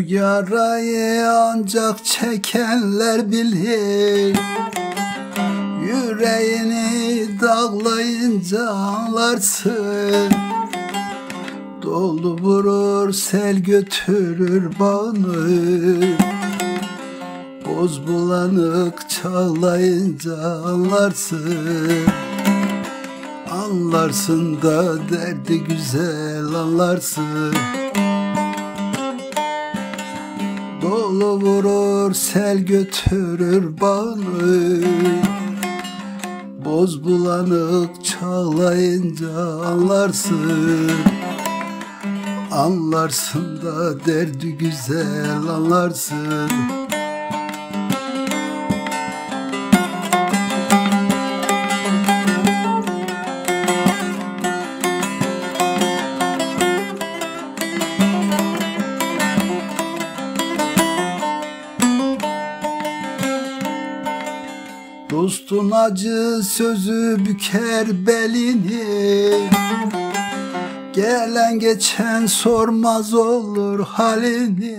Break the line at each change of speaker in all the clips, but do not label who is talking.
Bu yarayı ancak çekenler bilir. Yüreğini dağlayınca anlarsın. Dolu vurur sel götürür bağını. Boz bulanık çağlayınca anlarsın. Anlarsın da derdi güzel anlarsın Dolu vurur sel götürür bağını Boz bulanık çağlayınca anlarsın. Anlarsın da derdi güzel anlarsın Dostun acı sözü büker belini. Gelen geçen sormaz olur halini.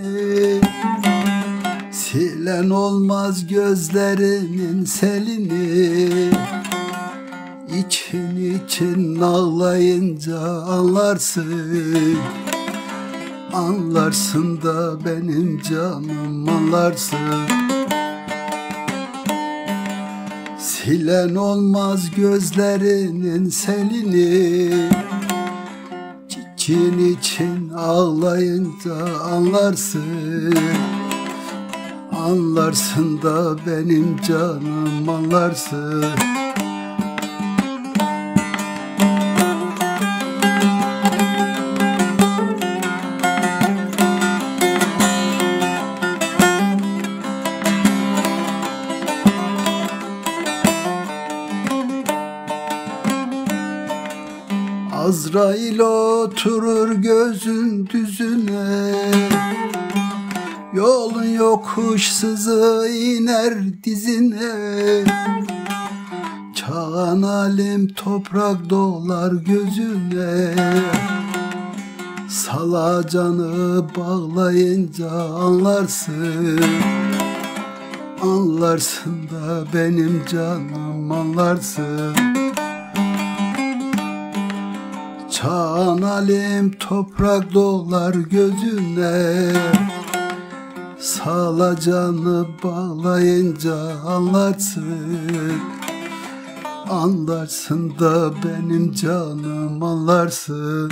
Silen olmaz gözlerinin selini. İçin için ağlayınca anlarsın. Anlarsın da benim canım anlarsın Silen olmaz gözlerinin selini. İçin için ağlayınca anlarsın. Anlarsın da benim canım anlarsın Azrail oturur gözün düzüne. Yolun yokuş sızı iner dizine. Çağan alim toprak dolar gözüne. Salacanı bağlayınca anlarsın. Anlarsın da benim canım anlarsın Çağan alim toprak dolar gözüne Salacanı bağlayınca anlarsın. Anlarsın da benim canım anlarsın